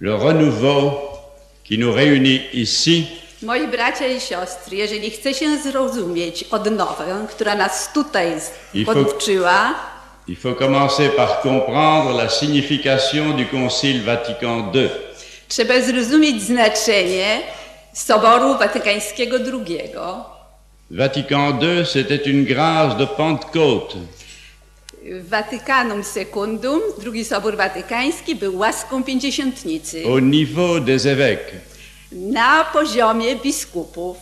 le renouveau qui nous réunit ici Moi bracia i siostry, jeżeli chce się zrozumieć odnowę, która nas tutaj podówczyła, Il faut commencer par comprendre la signification du Concile Vatican II. trzeba zrozumieć znaczenie Soboru Watykańskiego II. Vatican II, c'était une grâce de Pentecôte. Watykanum Secundum, drugi Sobór Watykański, był łaską pięćdziesiątnicy au niveau des évêques. na poziomie biskupów.